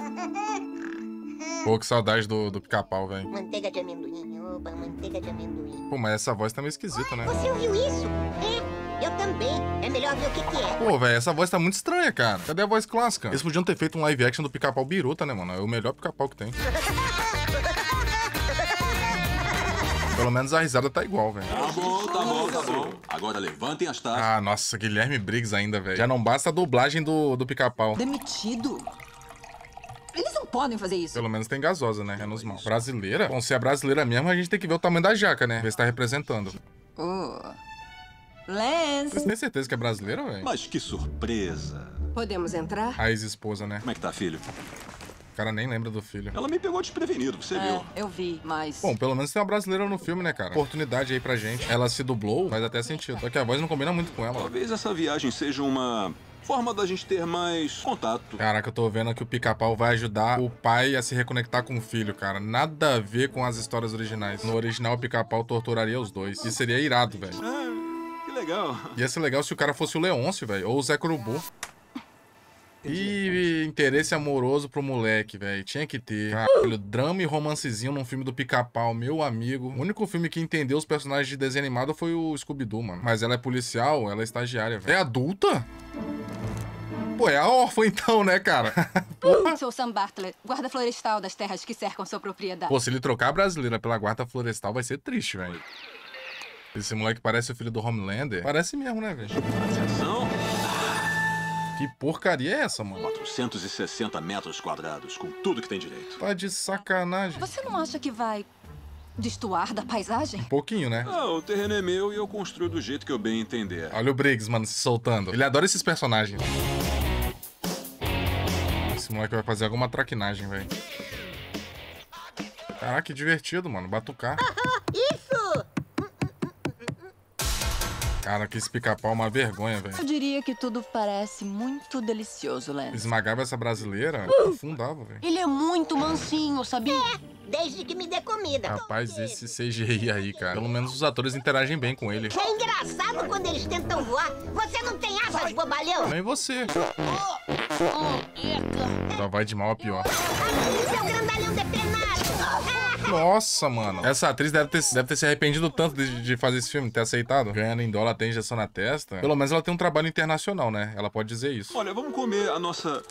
Pô, que saudade do, do pica-pau, velho. Manteiga de amendoim, oba, manteiga de amendoim. Pô, mas essa voz tá meio esquisita, né? Você ouviu isso? É, eu também. É melhor ver o que, que é. Pô, velho, essa voz tá muito estranha, cara. Cadê a voz clássica? Eles podiam ter feito um live action do pica-pau biruta, né, mano? É o melhor pica-pau que tem. Pelo menos a risada tá igual, velho. Tá bom, tá bom, tá bom. Agora levantem as taças. Ah, nossa, Guilherme Briggs ainda, velho. Já não basta a dublagem do, do pica-pau. Demitido? Podem fazer isso. Pelo menos tem gasosa, né? Menos mal. Brasileira? Bom, se é brasileira mesmo, a gente tem que ver o tamanho da jaca, né? Ver se tá representando. Oh. Lance, Vocês têm certeza que é brasileira, velho? Mas que surpresa. podemos entrar? A ex-esposa, né? Como é que tá, filho? O cara nem lembra do filho. Ela me pegou desprevenido, você viu? É, eu vi, mas... Bom, pelo menos tem uma brasileira no filme, né, cara? Oportunidade aí pra gente. Ela se dublou, faz até sentido. Só que a voz não combina muito com ela. Talvez essa viagem seja uma forma da gente ter mais contato. Caraca, eu tô vendo que o pica-pau vai ajudar o pai a se reconectar com o filho, cara. Nada a ver com as histórias originais. No original, o pica-pau torturaria os dois. E seria irado, velho. Ah, que legal. Ia ser legal se o cara fosse o Leôncio, velho. Ou o Zé Curubu. E interesse amoroso pro moleque, velho. Tinha que ter. Caralho, drama e romancezinho num filme do pica-pau, meu amigo. O único filme que entendeu os personagens de desenho animado foi o Scooby-Doo, mano. Mas ela é policial, ela é estagiária, velho. É adulta? Pô, é a órfã então, né, cara? Sou Sam Bartlett, guarda florestal das terras que cercam sua propriedade. Pô, se ele trocar a brasileira pela guarda florestal, vai ser triste, velho. Esse moleque parece o filho do Homelander. Parece mesmo, né, velho? Atenção, Que porcaria é essa, mano? 460 metros quadrados, com tudo que tem direito. Tá de sacanagem. Você não acha que vai destoar da paisagem? Um pouquinho, né? Ah, o terreno é meu e eu construo do jeito que eu bem entender. Olha o Briggs, mano, se soltando. Ele adora esses personagens. Moleque vai fazer alguma traquinagem, velho. Caraca, que divertido, mano. Batucar. Isso! Cara, que esse pica-pau é uma vergonha, velho. Eu diria que tudo parece muito delicioso, Lance. Esmagava essa brasileira, afundava, velho. Ele é muito mansinho, sabia? Desde que me dê comida. Rapaz, esse CGI aí, cara. Pelo menos os atores interagem bem com ele. É engraçado quando eles tentam voar. Você não tem asas, bobalhão? Nem você. Só vai de mal a pior. Nossa, mano. Essa atriz deve ter, deve ter se arrependido tanto de, de fazer esse filme, ter aceitado. Ganhando em dólar, tem injeção na testa. Pelo menos ela tem um trabalho internacional, né? Ela pode dizer isso. Olha, vamos comer a nossa.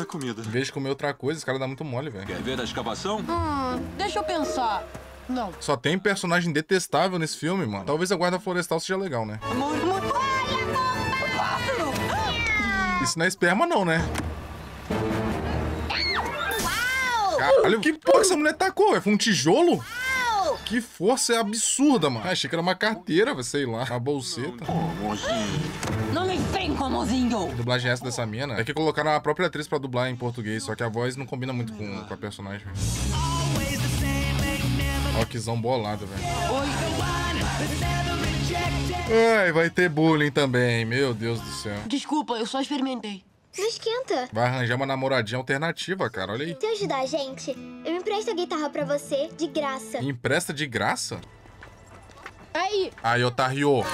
é, comida. Em vez de comer outra coisa, esse cara dá muito mole, velho. Quer ver a escavação? Hum, deixa eu pensar. Não. Só tem personagem detestável nesse filme, mano. Talvez a guarda florestal seja legal, né? Muito, muito... Isso não é esperma, não, né? Uau! Caralho, que porra que essa mulher tacou? Foi um tijolo? Que força é absurda, mano. Ah, achei que era uma carteira, sei lá. Uma bolseta. Não me vem com mozinho. Que dublagem é essa dessa mina? É que colocaram a própria atriz pra dublar em português, só que a voz não combina muito com, com a personagem. Rockzão bolado, velho. Ai, vai ter bullying também, meu Deus do céu. Desculpa, eu só experimentei. Não esquenta. Vai arranjar uma namoradinha alternativa, cara, olha aí. Se ajudar a gente, eu empresto a guitarra pra você, de graça. Empresta de graça? Aí, Aí, Otário.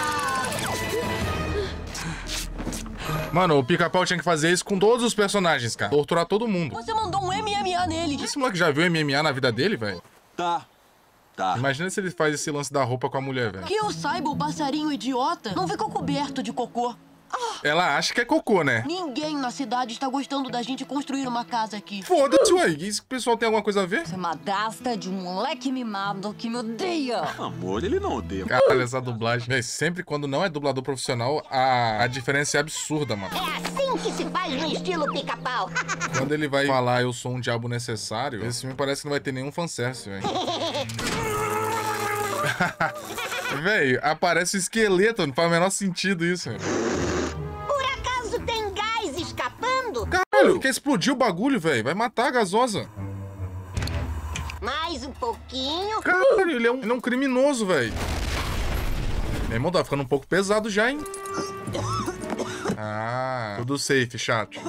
Mano, o pica-pau tinha que fazer isso com todos os personagens, cara. Torturar todo mundo. você mandou um MMA nele. Esse moleque já viu MMA na vida dele, velho? Tá. Tá. Imagina se ele faz esse lance da roupa com a mulher, velho. Que eu saiba, o passarinho idiota não ficou coberto de cocô. Ela acha que é cocô, né? Ninguém na cidade está gostando da gente construir uma casa aqui. Foda-se, ué. Isso que o pessoal tem alguma coisa a ver? Você é madrasta de um moleque mimado que me odeia. Amor, ele não odeia. Caralho, essa dublagem. Véi, sempre quando não é dublador profissional, a, a diferença é absurda, mano. É assim que se faz no estilo pica-pau. Quando ele vai falar eu sou um diabo necessário, esse filme parece que não vai ter nenhum fanservice, velho. Véi, aparece o esqueleto, não faz o menor sentido isso, velho. Caralho, quer explodir o bagulho, velho. Vai matar a gasosa. Mais um pouquinho. Caralho, ele é um, ele é um criminoso, velho. Meu irmão, tá ficando um pouco pesado já, hein? Ah, tudo safe, chat.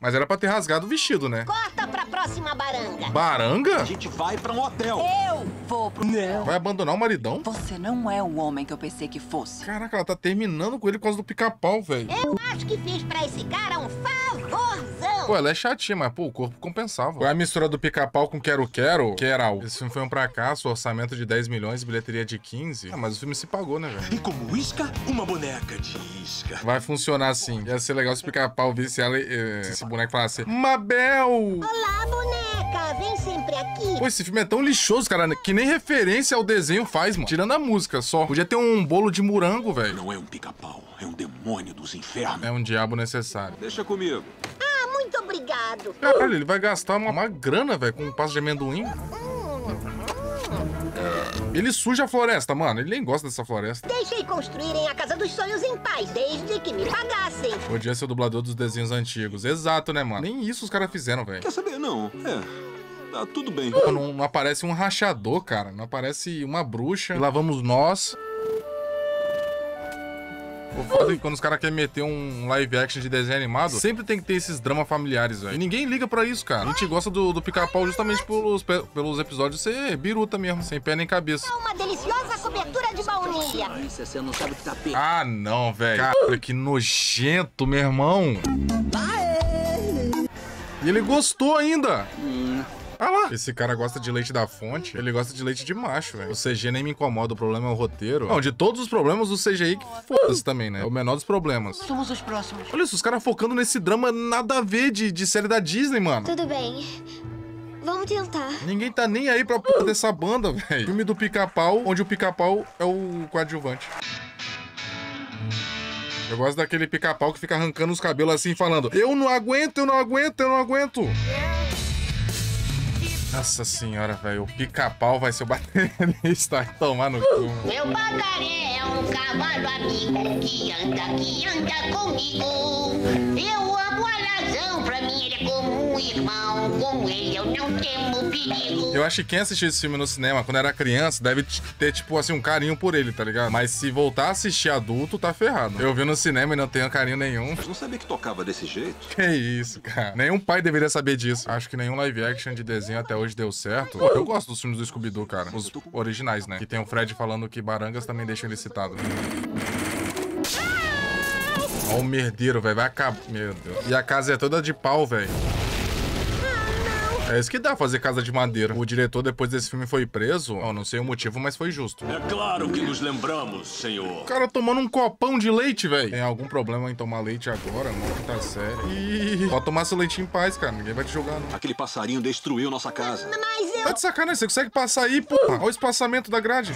Mas era pra ter rasgado o vestido, né? Corta pra próxima baranga. Baranga? A gente vai pra um hotel. Eu vou pro... Não. Vai abandonar o maridão? Você não é o homem que eu pensei que fosse. Caraca, ela tá terminando com ele por causa do pica-pau, velho. Eu acho que fiz pra esse cara um favorzinho. Pô, ela é chatinha, mas pô, o corpo compensava. Foi a mistura do pica-pau com Quero Quero, que era o. Esse filme foi um fracasso, orçamento de 10 milhões, bilheteria de 15. Ah, mas o filme se pagou, né, velho? E como isca, uma boneca de isca. Vai funcionar assim. Ia ser legal se o pica-pau visse ela, eh, se esse boneco falasse Mabel! Olá, boneca. Vem sempre aqui. Pô, esse filme é tão lixoso, cara, que nem referência ao desenho faz, mano. Tirando a música só. Podia ter um bolo de morango, velho. Não é um pica-pau, é um demônio dos infernos. É um diabo necessário. Deixa comigo. Ah, muito obrigado. Caralho, ele vai gastar uma, uma grana, velho, com um passo de amendoim. Ele suja a floresta, mano. Ele nem gosta dessa floresta. Deixei construírem a casa dos sonhos em paz, desde que me pagassem. Podia ser o dublador dos desenhos antigos. Exato, né, mano? Nem isso os caras fizeram, velho. Quer saber? Não. É. Tá tudo bem. Não, não aparece um rachador, cara. Não aparece uma bruxa. E lá vamos nós. O foda é que quando os caras querem meter um live action de desenho animado, sempre tem que ter esses dramas familiares, velho. E ninguém liga pra isso, cara. A gente gosta do, do pica-pau justamente pelos, pe- pelos episódios ser biruta mesmo, sem pé nem cabeça. Uma deliciosa cobertura de baunilha. Ah, não, velho. Cara, que nojento, meu irmão. E ele gostou ainda. Ah lá. Esse cara gosta de leite da fonte, ele gosta de leite de macho, velho. O CG nem me incomoda, o problema é o roteiro. Não, de todos os problemas, o CGI que foda-se também, né? É o menor dos problemas. Somos os próximos. Olha isso, os caras focando nesse drama nada a ver de, de série da Disney, mano. Tudo bem. Vamos tentar. Ninguém tá nem aí pra porra dessa banda, velho. Filme do pica-pau, onde o pica-pau é o coadjuvante. Eu gosto daquele pica-pau que fica arrancando os cabelos assim, falando: Eu não aguento, eu não aguento, eu não aguento. Nossa senhora, velho. O pica-pau vai ser o baterista. Tomar no cu. Meu pagaré um cavalo amigo que anda, que anda comigo. Eu amo a razão, pra mim ele é como um irmão. Com ele eu não temo perigo. Eu acho que quem assistiu esse filme no cinema quando era criança deve ter, tipo assim, um carinho por ele, tá ligado? Mas se voltar a assistir adulto, tá ferrado. Eu vi no cinema e não tenho carinho nenhum. Não sabia que tocava desse jeito? Que isso, cara. Nenhum pai deveria saber disso. Acho que nenhum live action de desenho até hoje deu certo. Eu gosto dos filmes do Scooby-Doo, cara. Os originais, né? Que tem o Fred falando que Barangas também deixa ele citado. Ó o merdeiro, velho. Vai acabar. Meu Deus. E a casa é toda de pau, velho. É isso que dá fazer casa de madeira. O diretor, depois desse filme, foi preso. Eu não sei o motivo, mas foi justo. É claro que nos lembramos, senhor. O cara tomando um copão de leite, velho. Tem algum problema em tomar leite agora? Não, tá sério. Ih, pode tomar seu leite em paz, cara. Ninguém vai te jogar, não. Aquele passarinho destruiu nossa casa. Mas eu. Tá de sacanagem, você consegue passar aí, porra. Olha o espaçamento da grade.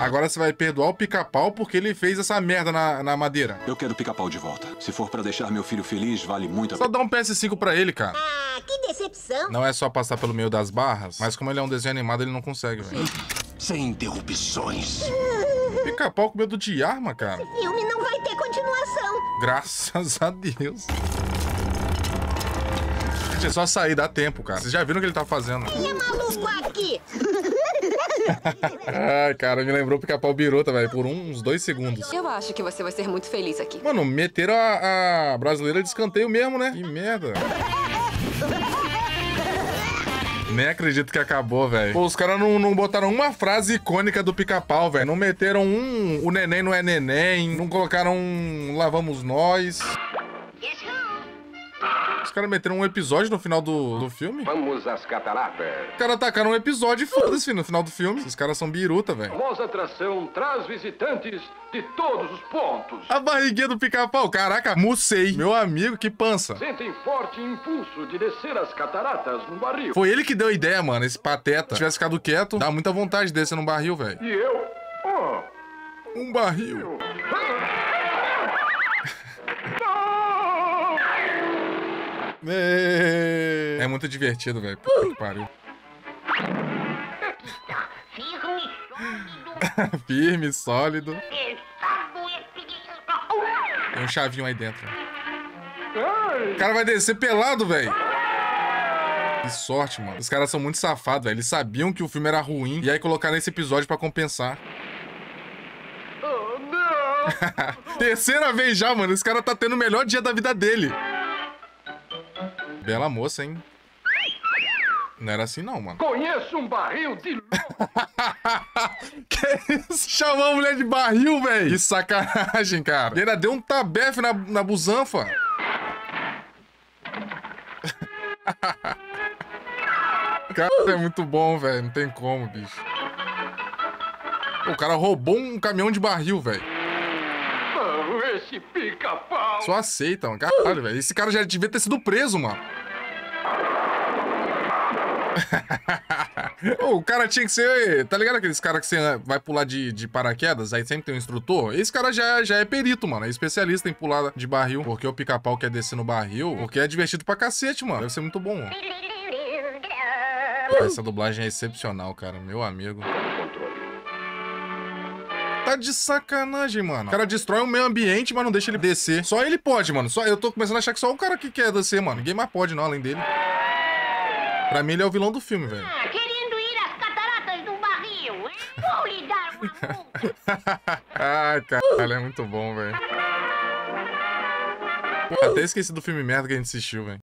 Agora você vai perdoar o pica-pau porque ele fez essa merda na, na madeira. Eu quero o pica-pau de volta. Se for pra deixar meu filho feliz, vale muito a Só dá um PS5 pra ele, cara. Ah, que decepção. Não é só passar pelo meio das barras, mas como ele é um desenho animado, ele não consegue, velho. Sem interrupções. Pica-pau com medo de arma, cara. Filme não vai ter continuação. Graças a Deus. Gente, é só sair, dá tempo, cara. Vocês já viram o que ele tá fazendo. Quem é maluco aqui? Ai, cara, me lembrou o pica-pau biruta, velho, por uns dois segundos. Eu acho que você vai ser muito feliz aqui. Mano, meteram a, a brasileira de escanteio mesmo, né? Que merda. Nem acredito que acabou, velho. Pô, os caras não, não botaram uma frase icônica do pica-pau, velho. Não meteram um. O neném não é neném. Não colocaram um. Lá vamos nós. Os caras meteram um episódio no final do, do filme. Vamos às cataratas. Os caras tacaram um episódio e foda-se, no final do filme. Esses caras são biruta, velho. Famosa atração traz visitantes de todos os pontos. A barriguinha do pica-pau, caraca, mucei. Meu amigo, que pança. Sentem forte impulso de descer as cataratas no barril. Foi ele que deu a ideia, mano, esse pateta. Se tivesse ficado quieto, dá muita vontade de descer num barril, velho. E eu? Oh, Um barril. É, é muito divertido, velho. Puta que pariu. Firme, Firme, sólido. Tem um chavinho aí dentro. O cara vai descer pelado, velho. Que sorte, mano. Os caras são muito safados, velho. Eles sabiam que o filme era ruim e aí colocaram esse episódio pra compensar. oh não! Terceira vez já, mano. Esse cara tá tendo o melhor dia da vida dele. Bela moça, hein? Não era assim, não, mano. Conheço um barril de que isso? Chamou a mulher de barril, velho. Que sacanagem, cara. E ainda deu um tabefe na, na busanfa. cara, é muito bom, velho. Não tem como, bicho. O cara roubou um caminhão de barril, velho. Esse pica-pau. Só aceita, mano. Caralho, velho. Esse cara já devia ter sido preso, mano. O cara tinha que ser. Tá ligado aqueles caras que você vai pular de, de paraquedas, aí sempre tem um instrutor? Esse cara já, já é perito, mano. É especialista em pular de barril. Porque o pica-pau quer descer no barril. Porque é divertido pra cacete, mano. Deve ser muito bom, mano. Essa dublagem é excepcional, cara. Meu amigo. Tá de sacanagem, mano. O cara destrói o meio ambiente, mas não deixa ele descer. Só ele pode, mano. Só, eu tô começando a achar que só o cara que quer descer, mano. Ninguém mais pode, não, além dele. Pra mim, ele é o vilão do filme, velho. Ah, querendo ir às cataratas do barril. Vou lhe dar uma multa. Ai, caralho, é muito bom, velho. Até esqueci do filme merda que a gente assistiu, velho.